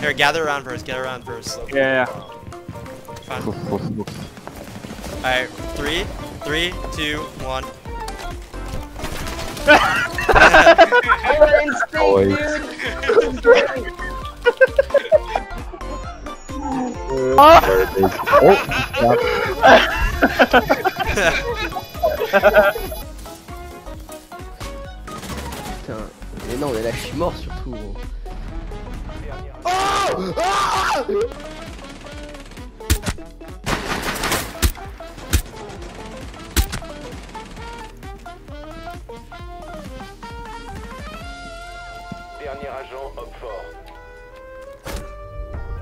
Here, gather around first. Gather around first. Yeah, yeah. Fine. Alright, three, three, two, one. Boys. There it is. Oh, Putain. Mais non, mais là, je suis mort surtout. gros. Dernier agent, homme fort.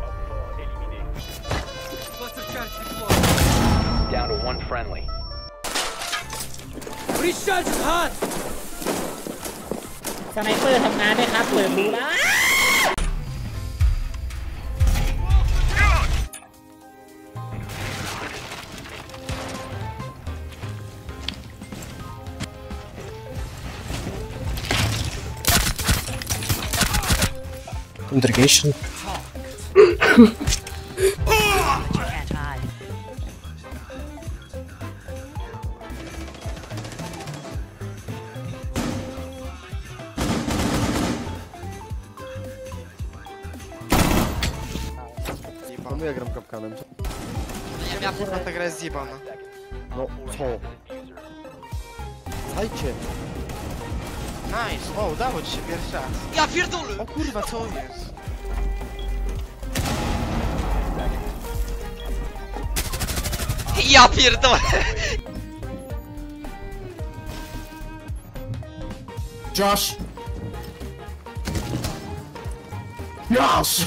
Homme fort éliminé. Down to one friendly. สไนเปอร์ทำงานด้วยครับ เปิดดูแล้ว Interrogation. Czemu ja gram kapkanem? Ja kurwa ta gra jest Nice. O, udało ci się pierwszy raz. Ja pierdolę! O kurwa, co jest? Ja pierdolę! Josh! Josh!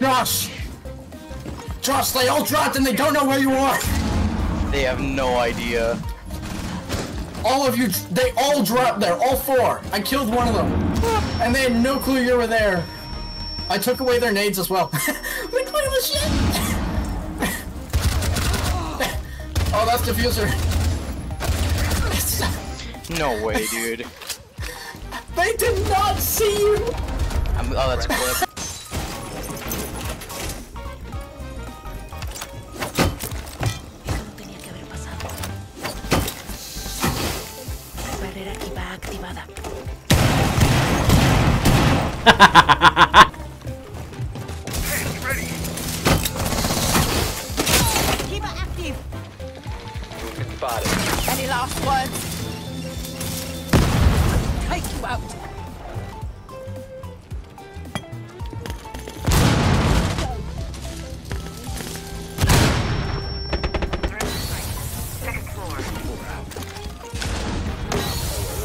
Josh! Josh, they all dropped and they don't know where you are! They have no idea. All of you, they all dropped there, all four. I killed one of them. And they had no clue you were there. I took away their nades as well. Look, look at the shit! oh, that's diffuser. No way, dude. They did not see you! I'm, oh, that's a clip. Any last words? Take you out.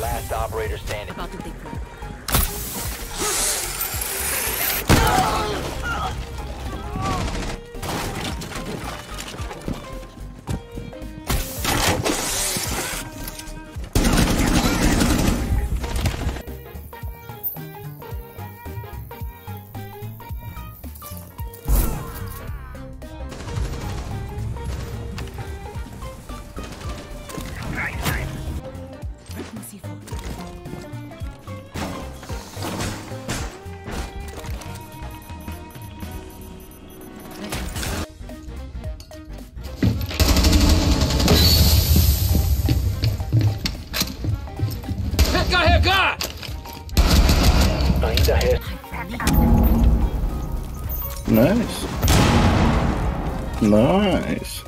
Last operator standing. About to take enemies ahead. Nice. Nice.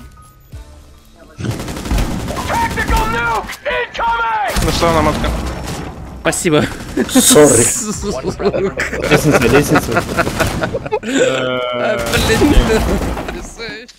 Tactical nuke incoming! Ну что, намазка? Спасибо. Сори. Лестница, лестница. Блин, потрясающе.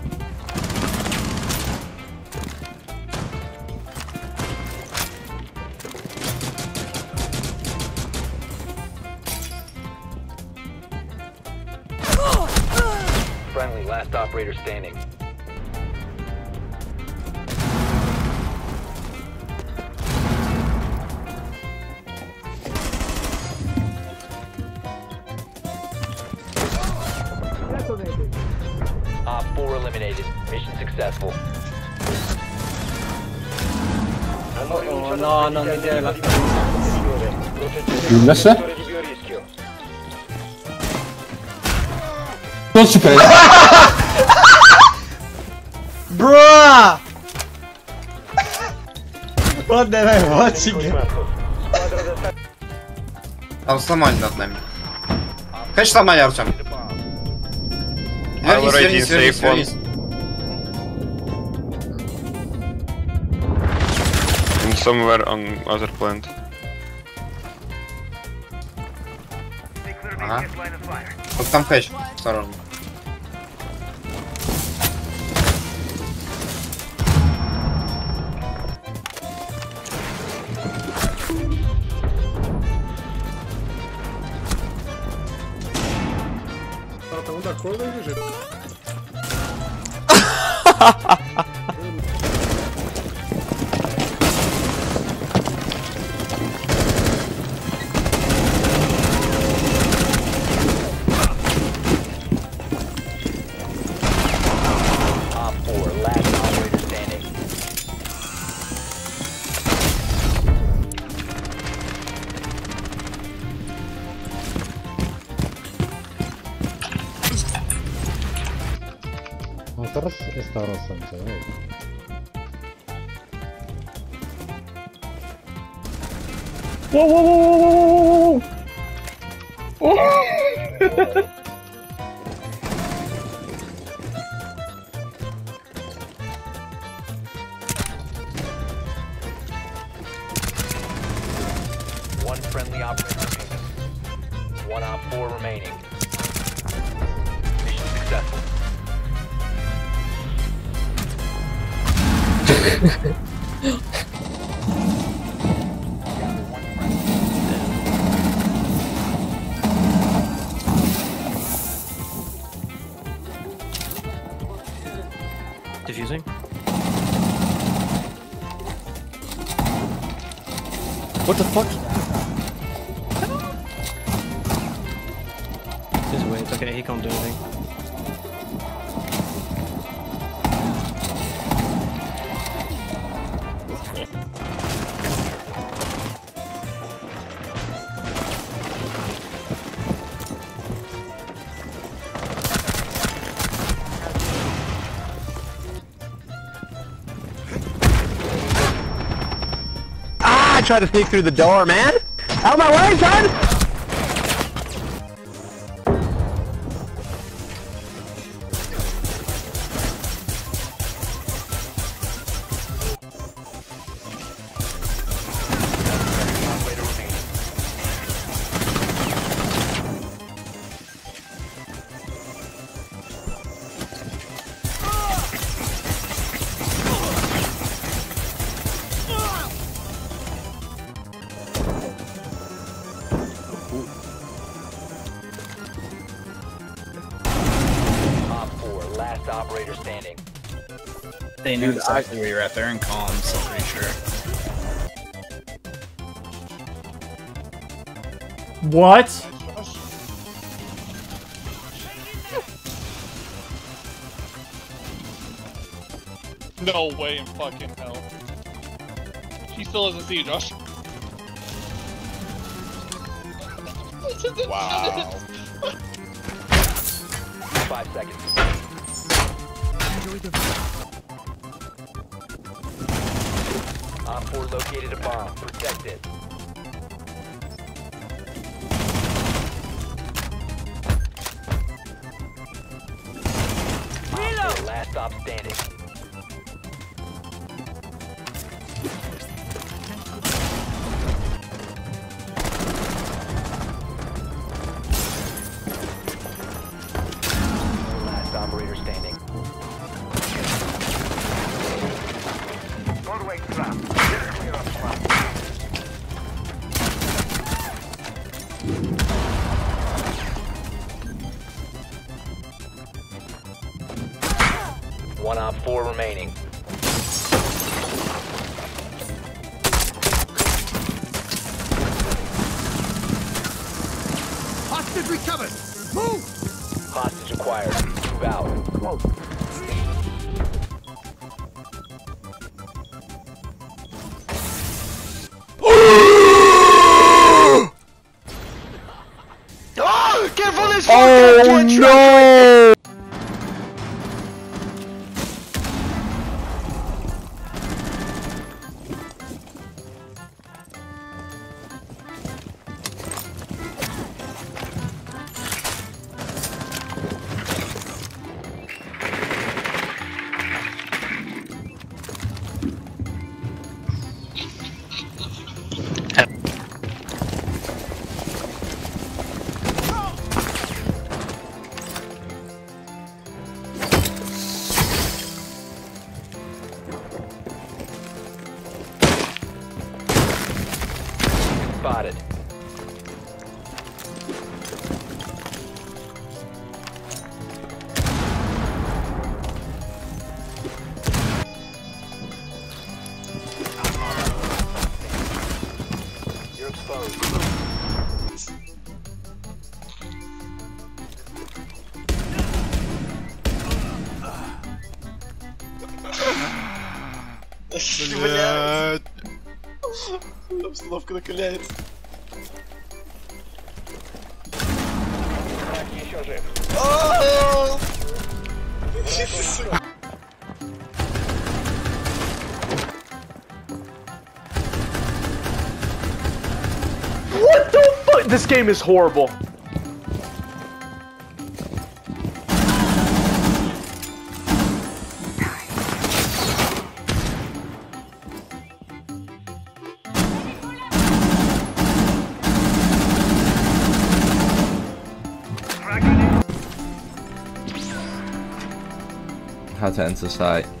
Friendly, last operator standing. Op 4 eliminated. Mission successful. Oh Тот шикарен. Бро! вот did I watching? Там сломали над нами. Конечно, сломали, Артем. Вернись, вернись, вернись, вернись. Somewhere on other planet. Ага. Вот там хэч, осторожно. Whoa whoa whoa whoa whoa whoa whoa One Diffusing. What the fuck? Just wait, okay, he can't do anything. Tried to sneak through the door, man. Out of my way, son. exactly where you're at. They're in comms, I'm pretty sure. What? No way in fucking hell. She still doesn't see you, Josh. Wow. Five seconds. Op 4 located a bomb. Protect it. Op 4 last stop standing. Last operator standing. One remaining. Обстановка накаляется. Враг еще жив. What the fuck? This game is horrible. How to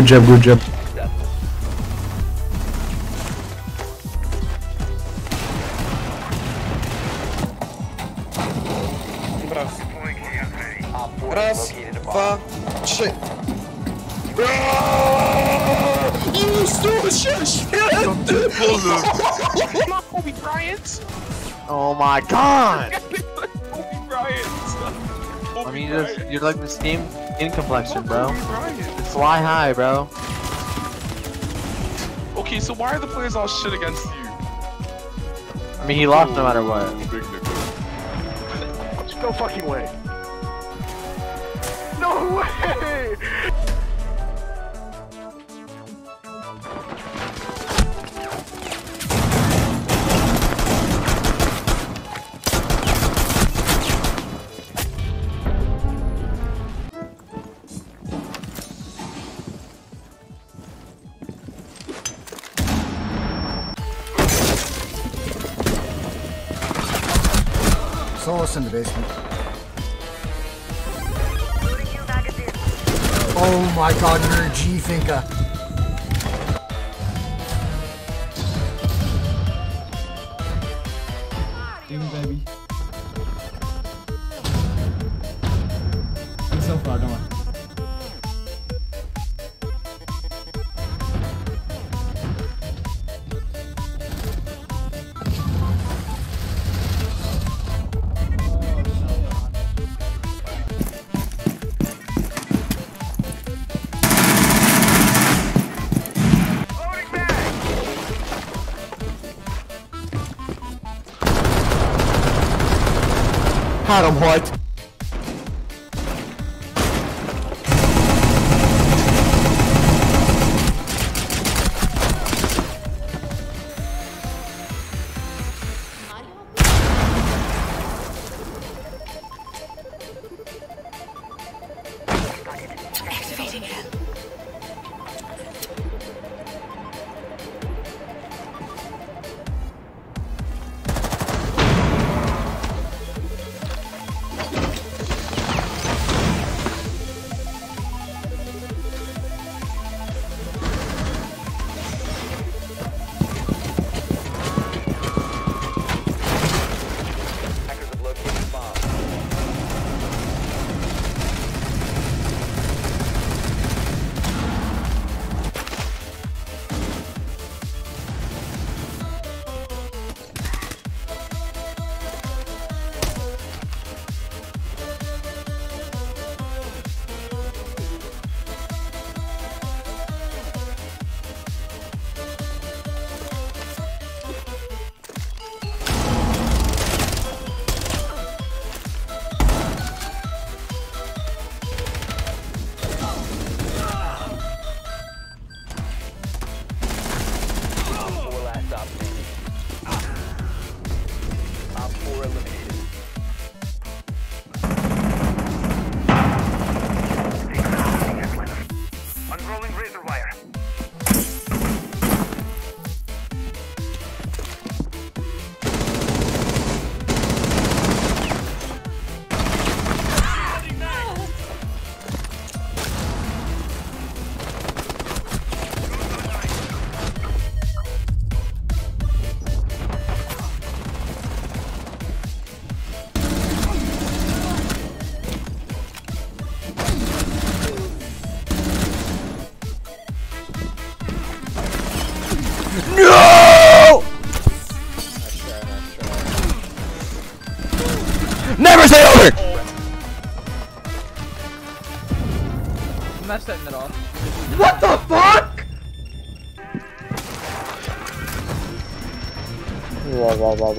Good job, good job. Raz, dwa, trzy. Ilustruje święty Boże! Kobe Bryant? Oh my god! Kobe Bryant! I mean, you like this game? Skin complexion, bro. Fly high, bro. Okay, so why are the players all shit against you? I mean, he lost no matter what. Big nigga. No fucking way. No way! Solace in the basement. Oh my god, you're a G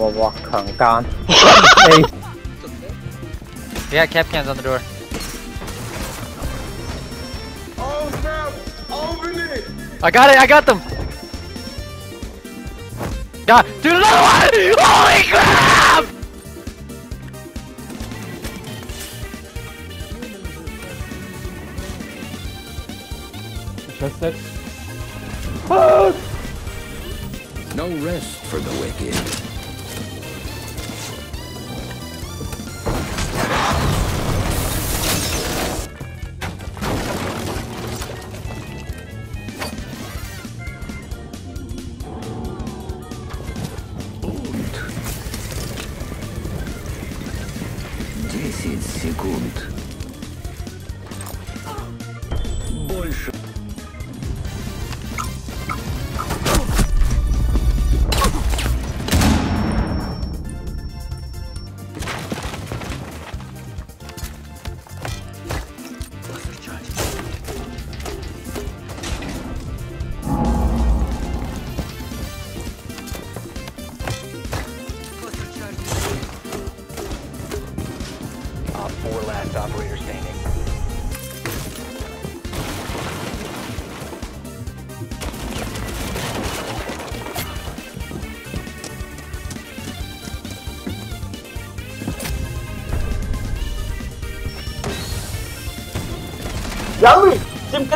Kung Gan. hey. We got Kapkans on the door. I got it, I got them! Got dude another one! Holy crap! Just that. No rest for the wicked.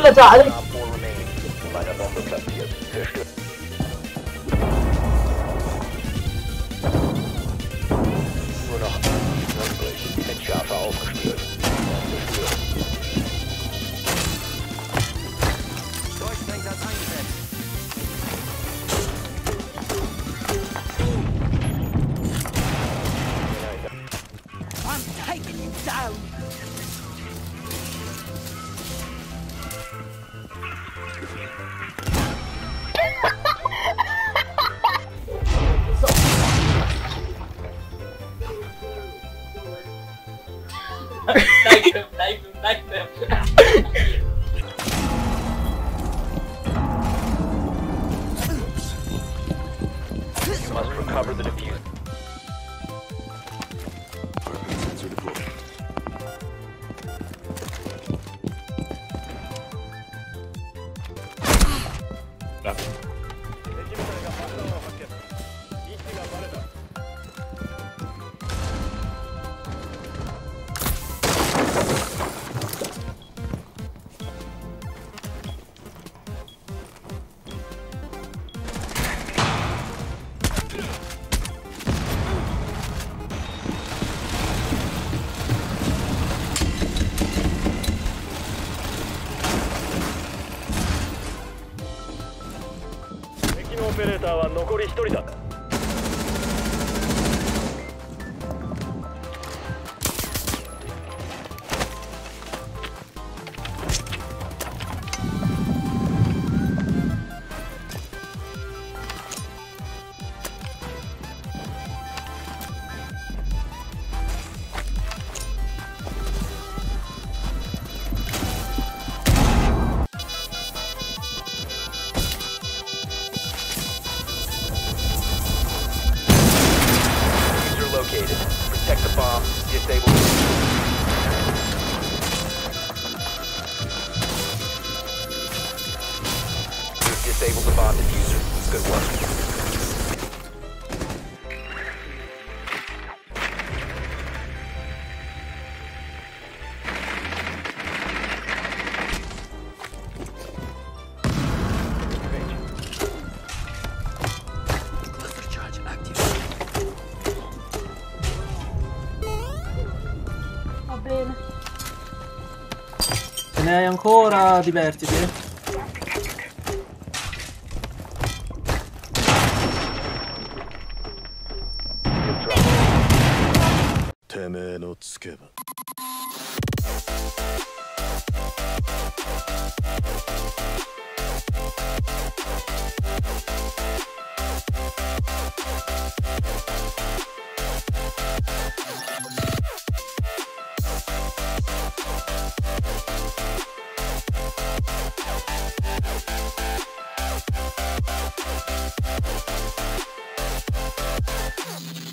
这咋的？Diffuser Eh, ancora divertiti. Temeno tsukeba.